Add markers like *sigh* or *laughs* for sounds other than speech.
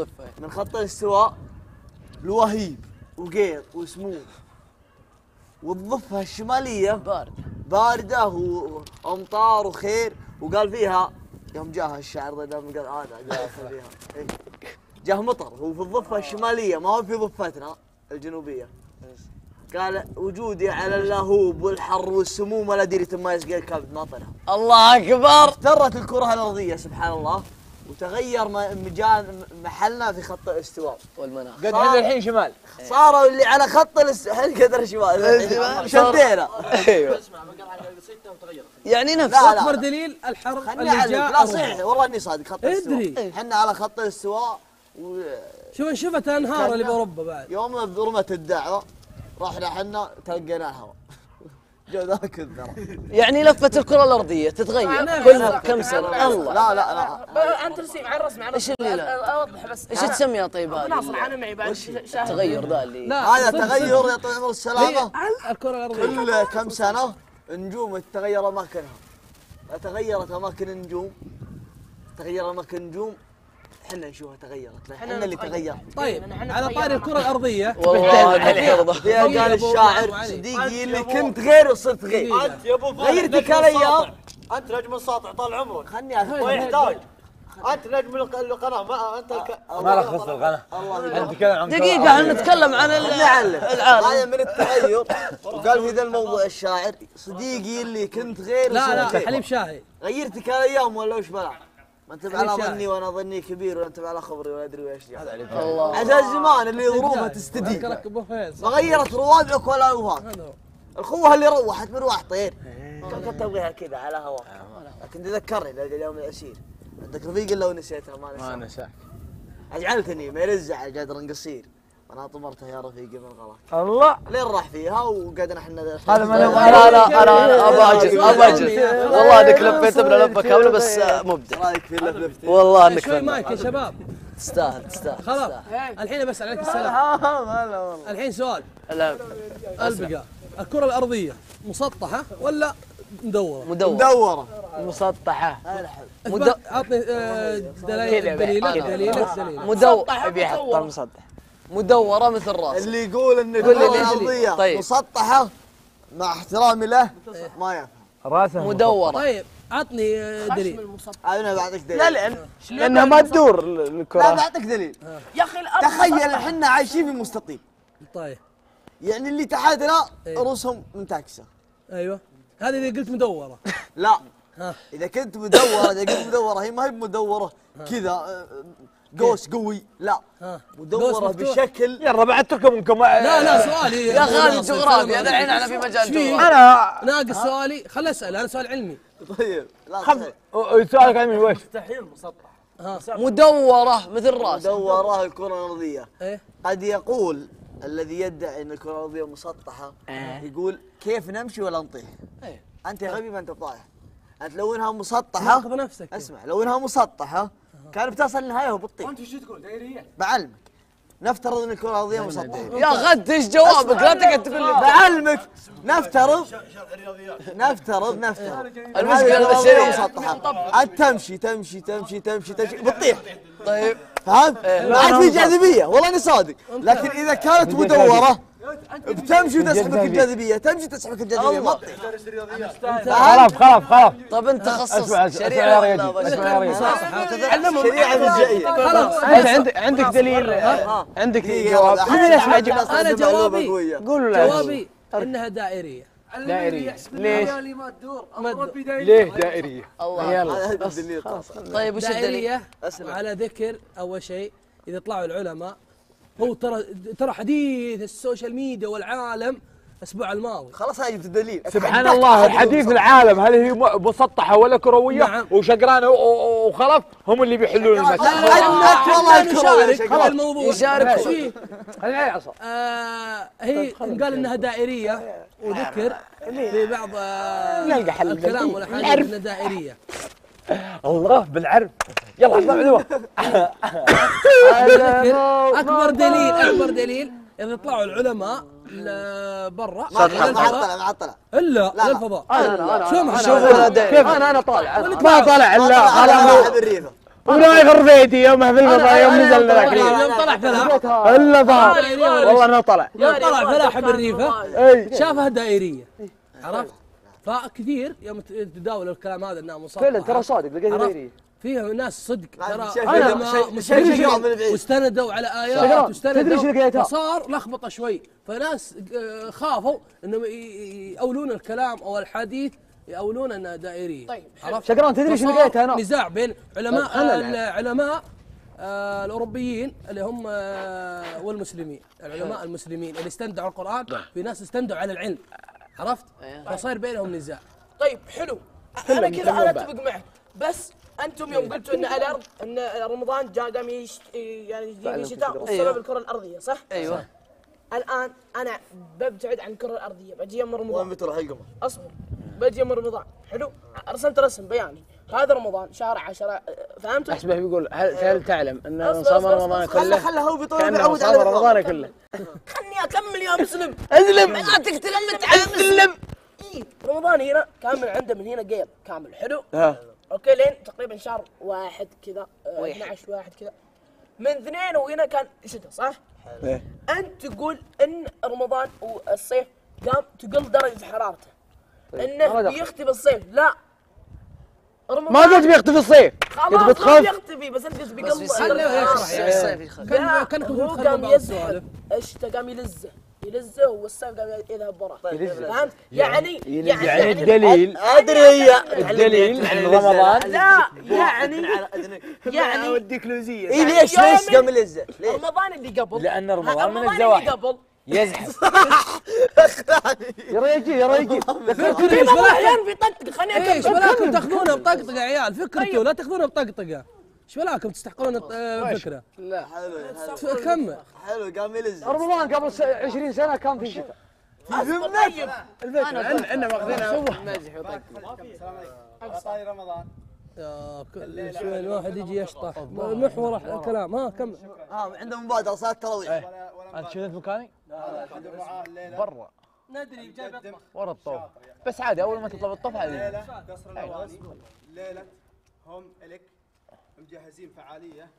الضفة. من خط الاستواء لوهيب وقيط وسموم والضفة الشمالية بارد باردة وأمطار وخير. وقال فيها يوم جاها الشاعر ذا دام قال هذا جاء فيها. إيه. جاه مطر. هو في الضفة الشمالية ما هو في ضفتنا الجنوبية. قال وجودي على اللهوب والحر والسموم ولا أدري ما يسقي الكبد طلع الله أكبر. افترت الكرة الأرضية سبحان الله. وتغير مجال محلنا في خط الاستواء. والمناخ. قد إحنا الحين شمال. صاروا اللي على خط الاستواء *laughs* قدر شمال. *laughs* الشمال. *laughs* شدينا. أيوه. يعني نفس. أكبر دليل الحرب اللي أعلمك. جاء لا. صحيح والله إني صادق خط الاستواء. إدري. إحنا على خط الاستواء شوف شفت أنهار اللي بأوروبا بعد. ويوم رمت الدعوة رحنا إحنا تلقينا الهواء. جو ذاك الذره يعني لفة الكرة الأرضية تتغير نعم. كل كم سنة. الله. لا لا لا. عن ترسيم عن رسم عن إيش رسم اللي لا؟ أوضح بس. إيش تسميها طيب هذه ناصر أنا معي بعد التغير ذا اللي؟ هذا تغير. يا طويل العمر هي السلامه الكرة الأرضية. كل كم سنة نجوم تتغير أماكنها. تغيرت أماكن النجوم تغير أماكن النجوم إحنا نشوفها تغيرت إحنا اللي تغير. طيب نحن على. طاري الكرة الأرضية. والله قال أبو الشاعر. صديقي اللي كنت غير وصرت غير. انت يا أبو فهد غيرتك نجم الأيام الساطع. أنت نجم الساطع طال عمرك. خلني ما يحتاج. أنت نجم الق- القناة. ما أنت الك... ما لك خص القناة. أنت تتكلم عن دقيقة إحنا نتكلم عن العالم؟ هذا من التغير. *laughs* وقال في ذا الموضوع الشاعر صديقي اللي كنت غير لا لا. حليب شاهي. غيرتك الأيام ولا وش بلا ما انت على حليب شاي. ظني وأنا ظني كبير ولا انت على خبري ولا أدري ويش جاء الله عشان زمان اللي ظروفه تستدين. ما غيرت روابعك ولا هذا هو. الخوه اللي روحت مروح طير. كنت ابغيها كذا على هواك؟ لكن تذكرني اليوم العسير عندك رفيق إلا ونسيتها ما ما نسيت نساك اجعلتني ما يرزع قدر قصير وأنا طمرته يا رفيقي من غلط. الله. لين راح فيها وقعدنا إحنا هذا ما له- أنا أنا أنا أنا ابى أجل ابى أجل والله انك لفيت بنا لفة كاملة بس مبدع. رايك في لفلفتي والله انك شوي. مايك يا شباب. تستاهل تستاهل خلاص. تستاهل. الحين بس عليك السلام. هلا والله. الحين سؤال. لا. البقاء الكرة الأرضية مسطحة ولا مدورة؟ مدور مدورة. مسطحة. مد- إثبات- عطني آه، دليل كذا دليلك أنا. دليلك. دليلك. مدور أبي أحط المسطح. مدورة مثل راس اللي يقول إن؟ الأرضية طيب. مسطحة مع احترامي له ما يفهم. راسه مدورة. طيب عطني آه، دليل. أنا بعطيك دليل. لا لأن لأنها ما تدور لا الكره بعطيك دليل. يا أخي الأرض تخيل إحنا عايشين في مستطيل. طيب. يعني اللي تحتنا إيه. رؤوسهم منتكسة. أيوه. هذه إذا قلت مدورة. لا. إذا كنت مدورة إذا كنت مدورة هي ما هي مدوره كذا آه، قوس قوي. لا. مدورة. بشكل يلا بعدتكم انكم لا لا سؤالي. يا أخي هذه جغرافيا. الحين إحنا في مجال فيه؟ جغرافيا. أنا ناقص سؤالي. خل أسأل أنا سؤال علمي. طيب. لا. سؤالك عن وش؟ مستحيل مسطح. مدورة مثل راس مدورة الكرة الأرضية. إيه. قد يقول الذي يدعي إن الكرة الأرضية مسطحة يقول كيف نمشي ولا نطيح؟ إيه. أنت يا غبي ما أنت طايح. أنت لو إنها مسطحه اسمع لو إنها مسطحة كان بتصل النهايه وبتطيح انت وش تقول؟ دائريه بعلمك. نفترض إن الكرة الأرضية مسطحة. يا غد إيش جوابك؟ لا تقعد تقول لي. بعلمك. نفترض. نفترض نفترض. بالشريعة. الأرضية مسطحة. انت تمشي تمشي تمشي تمشي تمشي. بتطيح طيب. فهمت؟ ما عاد في جاذبية. والله اني صادق. لكن إذا كانت مدورة بتمشي وتسحبك الجاذبيه تمشي تسحبك الجاذبيه ما تطيح خلاص خلاص خلاص. طب أنت أسمع تخصص أسمع شريعة يا ولا رياضي بشر؟ اسمع يا رياضي شريعة فجائيه خلاص. انت عندك عندك دليل. عندك جواب. اسمع جواب. أنا جوابي. قول له. جوابي إنها دائرية. دائرية. ليش؟ ما تدور. ليه دائرية؟ الله. يلا. طيب وش الدليل؟ على ذكر أول شيء إذا طلعوا العلماء هو ترى ترى حديث ال social media والعالم الأسبوع الماضي. خلاص هاي جبت الدليل. سبحان الله الحديث العالم هل هي مسطحة ولا كروية؟ نعم. وشقرانه وخلف هم اللي بيحلون المسألة والله نشارك شباب. الموضوع. يشاركوا. فيه هذه عصا آه هي قال إنها دائرية وذكر في بعض آه نلقى حل الكلام نعرف. إنها دائرية. الله بالعرب يلا اسمع معلومه اكبر دليل اكبر دليل اذا طلعوا العلماء ل- برا معطلة للفضاء معطلة معطلة الا لا. للفضاء أنا أنا أنا شوف؟ أنا كيف أنا أنا طالع ما طالع الا على بالريفة ولا غرفيتي يومها في الفضاء يوم ذاك اليوم. يوم طلع فلاح الا ظهر آه، والله انه طلع يوم طلع فلاح بالريفه شافها دائريه عرفت؟ فكثير يوم تداول الكلام هذا انها مصطلح فعلا ترى صادق لقيت عرفت؟ فيها ناس صدق ترى بعيد. واستندوا على آيات. واستندوا تدري إيش لقيتها؟ فصار لخبطة شوي فناس خافوا إنهم ي- ي- يأولون الكلام أو الحديث يأولون أنها دائرية طيب، عرفت؟ شكراً، تدري إيش فصار لقيتها أنا؟ نزاع بين علماء طيب،. العلماء آه، الأوروبيين اللي هم آه، والمسلمين العلماء المسلمين اللي استندوا على القرآن نعم. في ناس استندوا على العلم عرفت؟ أيوه. فصار بينهم نزاع طيب حلو أنا كذا أنا. اتفق معك بس أنتم يوم قلتوا إن الأرض إن رمضان جاء قام. يعني يجيب الشتاء والسبب أيوه. الكره الأرضية صح؟ أيوه. الآن أنا ببتعد عن الكرة الأرضية بجي يوم رمضان. بتروح القمر؟ أصبر. بجي يوم رمضان. حلو؟ رسمت رسم بياني. هذا رمضان شهر عشرة فهمت؟ أحسبه بيقول هل, هل تعلم إن صام رمضان أصبر. خله كله خله هو بيطول بيعود صام على رمضان كله خلني اكمل يا مسلم. أسلم. لا تقتلم متحمس إيه، رمضان هنا كامل عنده من هنا قيل. كامل. حلو؟ ها. أوكي لين تقريبا شهر واحد كذا آه، 12 واحد كذا. من اثنين وهنا كان شتاء صح؟ إيه. أنت تقول إن رمضان والصيف قام تقل درجة حرارته. إنه هذا- بيختفي الصيف لا ما قلت بيختفي الصيف. قلت خلاص ما بتخف بيختفي بس انت قلت بيقل بس في درجة الصيف الحرارة. يشرح يعني الصيف يخف كان- هو قام يزحف. الشتاء قام يلزه يلزه والصيف قام يذهب وراه يلزه. فهمت؟ يعني يعني الدليل. أدري هي. الدليل ان رمضان. لا يعني يعني أوديك لوزية. اي ليش يوم ليش قام؟ ليش؟ رمضان اللي قبل. لأن ها، رمضان من الزواحف. يزحف. *laughs* يا ريجي يا ريجي في بعض الاحيان بيطقطق. خليني إيش بلاكم تاخذونها بطقطقة يا عيال فكرته لا تاخذونها بطقطقة. إيش بلاكم تستحقون آه، الفكرة حلو ف- كمل. حلو قام يلزق رمضان قبل س- 20 سنة كان في شتاء. طيب. عندنا ماخذينها اعطاني رمضان. يا كل شوي الواحد يجي يشطح. محور الكلام. ها كمل. ها عنده مبادرة صلاه التراويح شفت مكاني؟ عنده معاه الليلة. برا. ندري جايب ورا الطوف. بس عادي أول ما تطلب الطوف عادي. ليله قصر الأواني. ليلة هم الك مجهزين فعالية.